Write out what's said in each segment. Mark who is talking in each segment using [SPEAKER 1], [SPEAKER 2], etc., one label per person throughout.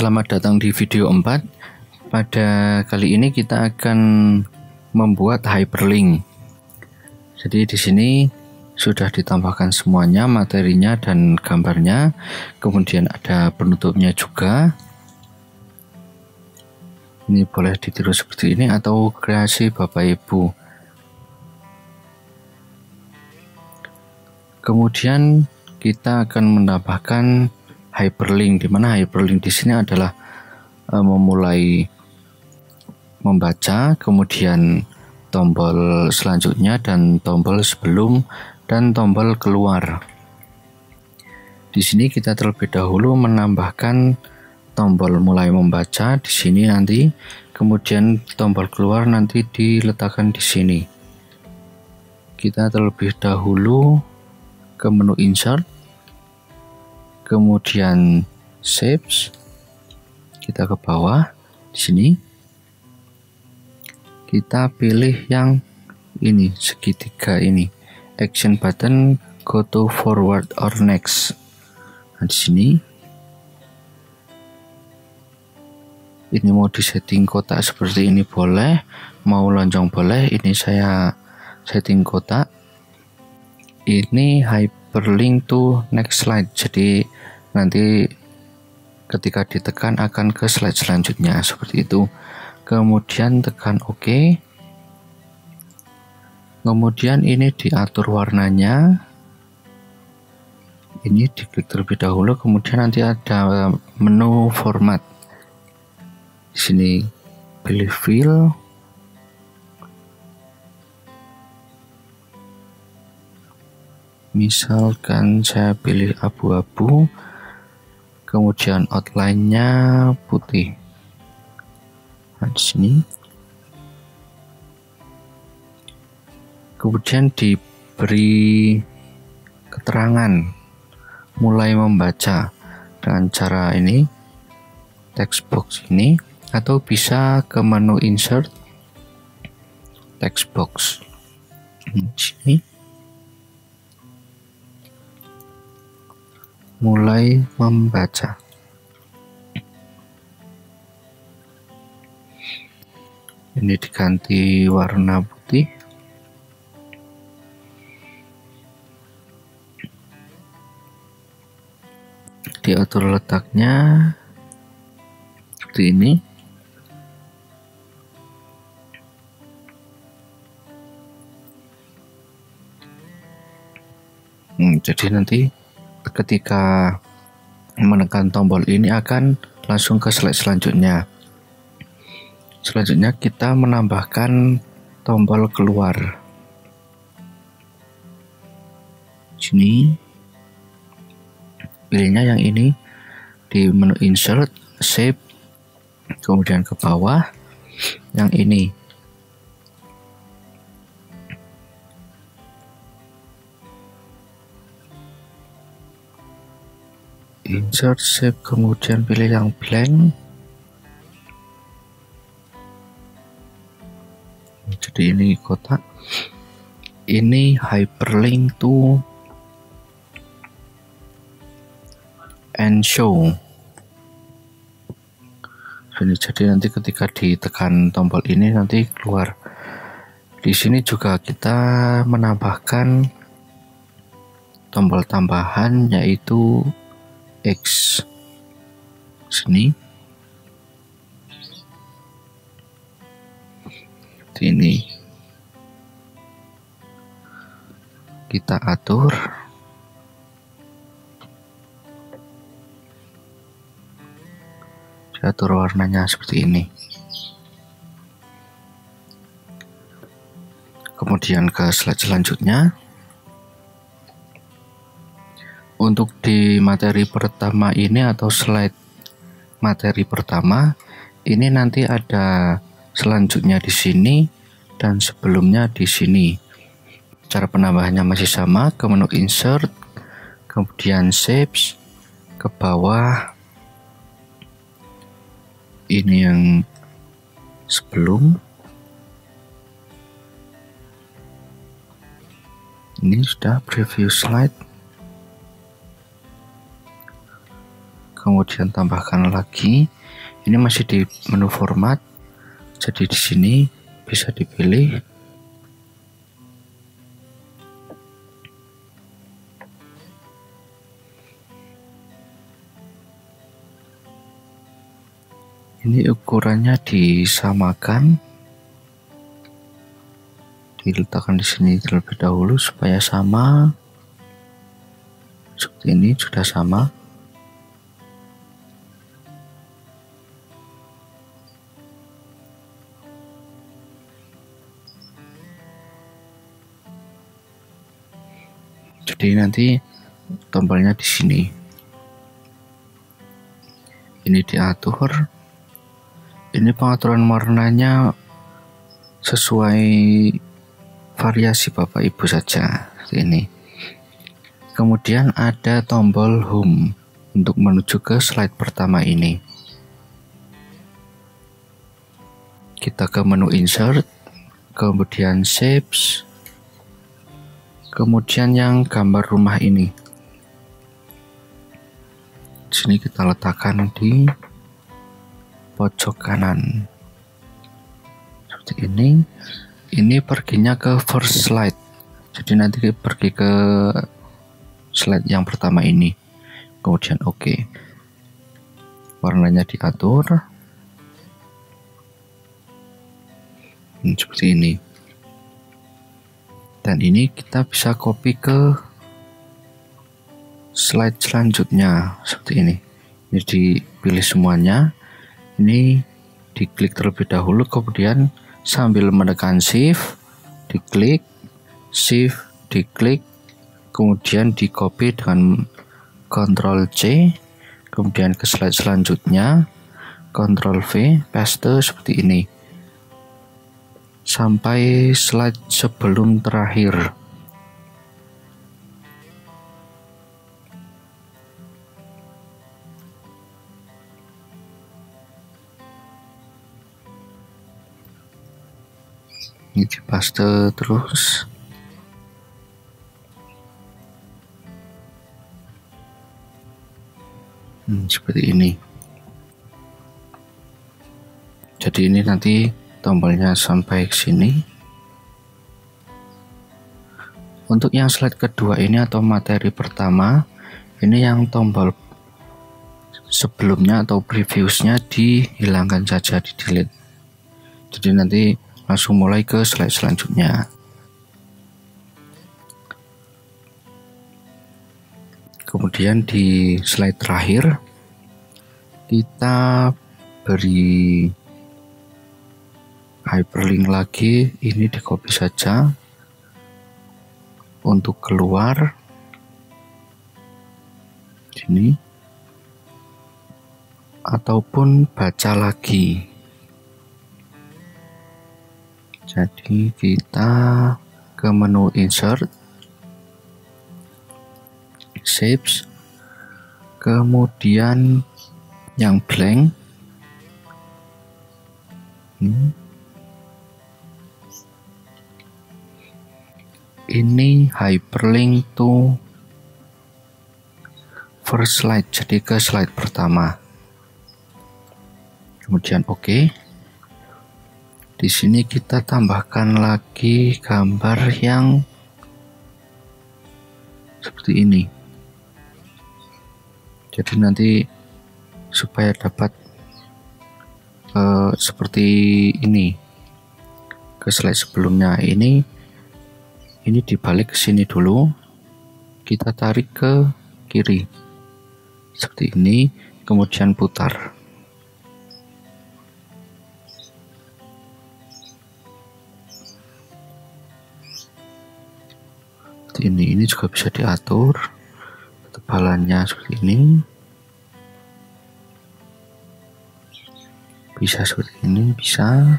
[SPEAKER 1] Selamat datang di video 4. Pada kali ini kita akan membuat hyperlink. Jadi di sini sudah ditambahkan semuanya materinya dan gambarnya. Kemudian ada penutupnya juga. Ini boleh ditiru seperti ini atau kreasi Bapak Ibu. Kemudian kita akan menambahkan hyperlink di mana hyperlink di sini adalah uh, memulai membaca kemudian tombol selanjutnya dan tombol sebelum dan tombol keluar. Di sini kita terlebih dahulu menambahkan tombol mulai membaca di sini nanti, kemudian tombol keluar nanti diletakkan di sini. Kita terlebih dahulu ke menu insert kemudian shapes. Kita ke bawah di sini. Kita pilih yang ini segitiga ini. Action button go to forward or next. Nah di sini. Ini mau disetting kotak seperti ini boleh mau lonjong boleh. Ini saya setting kotak. Ini hyperlink to next slide. Jadi nanti ketika ditekan akan ke slide selanjutnya seperti itu. Kemudian tekan OK. Kemudian ini diatur warnanya. Ini diklik terlebih dahulu kemudian nanti ada menu format. Di sini pilih fill misalkan saya pilih abu-abu kemudian outline-nya putih. Nah, di sini. Kemudian diberi keterangan mulai membaca dengan cara ini text box ini atau bisa ke menu insert text box di sini mulai membaca. Ini diganti warna putih. Diatur letaknya seperti ini. Hmm, jadi nanti ketika menekan tombol ini akan langsung ke slide selanjutnya. Selanjutnya kita menambahkan tombol keluar. Sini pilihnya yang ini di menu insert, shape, kemudian ke bawah yang ini insert shape kemudian pilih yang blank. Jadi ini kotak. Ini hyperlink to and show. Ini jadi nanti ketika ditekan tombol ini nanti keluar. Di sini juga kita menambahkan tombol tambahan yaitu X. Sini. Ini kita atur. Atur warnanya seperti ini. Kemudian ke slide selanjutnya untuk di materi pertama ini atau slide materi pertama ini nanti ada selanjutnya di sini dan sebelumnya di sini. Cara penambahannya masih sama ke menu insert kemudian shapes ke bawah. Ini yang sebelum. Ini sudah preview slide kemudian tambahkan lagi. Ini masih di menu format. Jadi di sini bisa dipilih. Ini ukurannya disamakan. Diletakkan di sini terlebih dahulu supaya sama. Seperti ini sudah sama jadi nanti tombolnya di sini. Ini diatur. Ini pengaturan warnanya sesuai variasi bapak ibu saja ini. Kemudian ada tombol home untuk menuju ke slide pertama ini. Kita ke menu insert kemudian shapes kemudian yang gambar rumah ini. Sini kita letakkan di pojok kanan. Seperti ini. Ini perginya ke first slide. Jadi nanti pergi ke slide yang pertama ini. Kemudian oke. Okay. warnanya diatur. Hmm, seperti ini dan ini kita bisa copy ke slide selanjutnya. Seperti ini. Ini dipilih semuanya. Ini diklik terlebih dahulu kemudian sambil menekan shift diklik shift diklik kemudian di copy dengan Ctrl C kemudian ke slide selanjutnya Ctrl V paste seperti ini sampai slide sebelum terakhir. Ini dipaste terus. Hmm, seperti ini. Jadi ini nanti tombolnya sampai ke sini. Untuk yang slide kedua ini atau materi pertama ini yang tombol sebelumnya atau previewsnya dihilangkan saja di delete. Jadi nanti langsung mulai ke slide selanjutnya. Kemudian di slide terakhir kita beri hyperlink lagi ini di copy saja. Untuk keluar sini. Ataupun baca lagi. Jadi kita ke menu insert. Shapes. Kemudian yang blank. Hmm. Ini hyperlink to first slide jadi ke slide pertama kemudian oke okay. Di sini kita tambahkan lagi gambar yang seperti ini. Jadi nanti supaya dapat uh, seperti ini ke slide sebelumnya ini ini dibalik ke sini dulu. Kita tarik ke kiri. Seperti ini. Kemudian putar. Seperti ini. Ini juga bisa diatur. Ketebalannya seperti ini. Bisa seperti ini. Bisa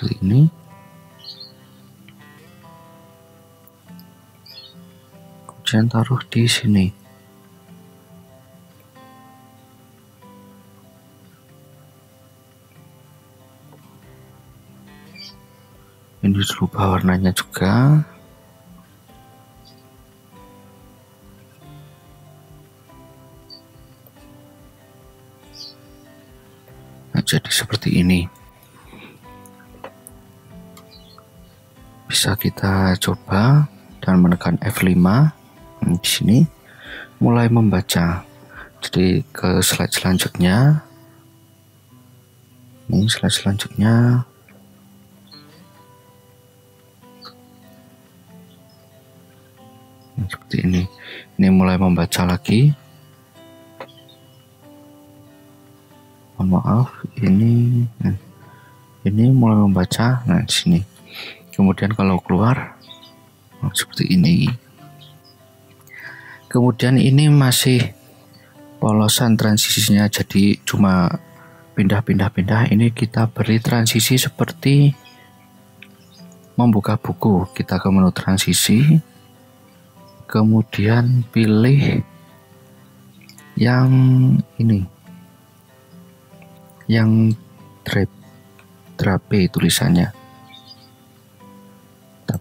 [SPEAKER 1] kali ini. Kemudian taruh di sini. Ini berubah warnanya juga. Nah, jadi seperti ini. Bisa kita coba dan menekan F5 di sini. Mulai membaca. Jadi ke slide selanjutnya. Ini slide selanjutnya. Seperti ini. Ini mulai membaca lagi. Mohon maaf ini ini mulai membaca. Nah di sini kemudian kalau keluar nah, seperti ini. Kemudian ini masih polosan transisinya jadi cuma pindah-pindah-pindah. Ini kita beri transisi seperti membuka buku. Kita ke menu transisi kemudian pilih yang ini yang trap drape tulisannya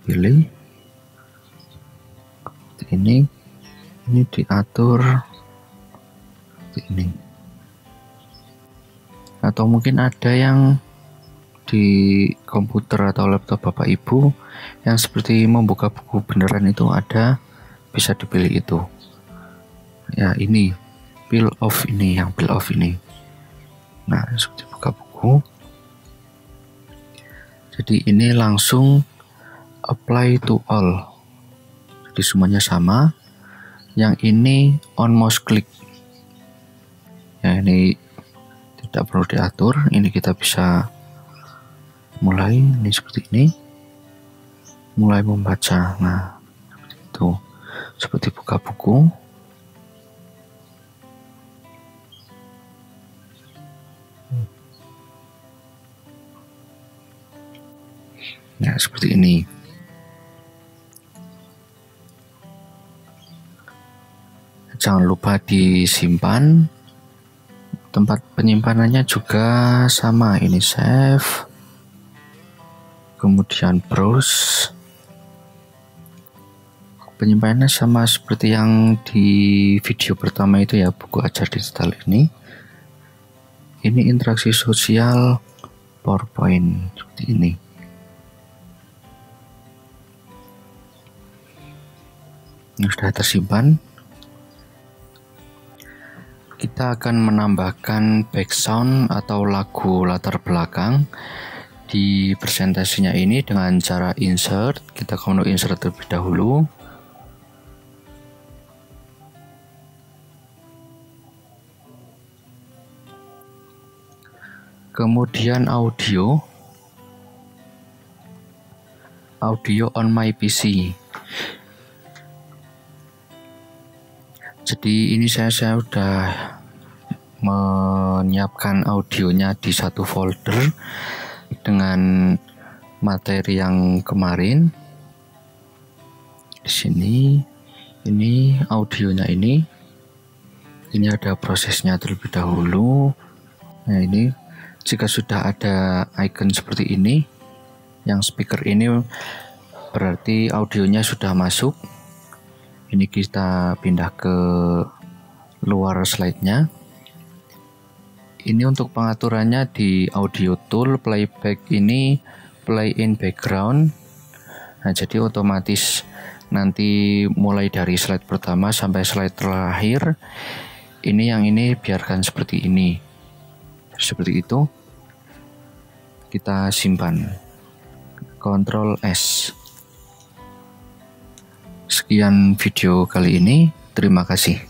[SPEAKER 1] pilih. Ini ini diatur. Ini. Atau mungkin ada yang di komputer atau laptop bapak ibu yang seperti membuka buku beneran itu ada bisa dipilih itu. Ya ini. Peel off ini yang peel off ini. Nah seperti buka buku. Jadi ini langsung apply to all. Jadi semuanya sama. Yang ini on mouse click. Ya ini tidak perlu diatur. Ini kita bisa mulai. Ini seperti ini. Mulai membaca. Nah itu. Seperti buka buku. Nah seperti ini jangan lupa disimpan. Tempat penyimpanannya juga sama ini save kemudian browse penyimpanannya sama seperti yang di video pertama itu ya buku ajar digital ini. Ini interaksi sosial PowerPoint seperti ini. Ini sudah tersimpan kita akan menambahkan background atau lagu latar belakang di presentasinya ini dengan cara insert. Kita menu insert terlebih dahulu. Kemudian audio. Audio on my PC jadi ini saya saya sudah menyiapkan audionya di satu folder dengan materi yang kemarin. Di sini ini audionya ini. Ini ada prosesnya terlebih dahulu. Nah ini jika sudah ada icon seperti ini yang speaker ini berarti audionya sudah masuk ini kita pindah ke luar slide-nya. Ini untuk pengaturannya di audio tool playback ini play in background. Nah jadi otomatis nanti mulai dari slide pertama sampai slide terakhir ini yang ini biarkan seperti ini. Seperti itu. Kita simpan. Ctrl S Sekian video kali ini. Terima kasih.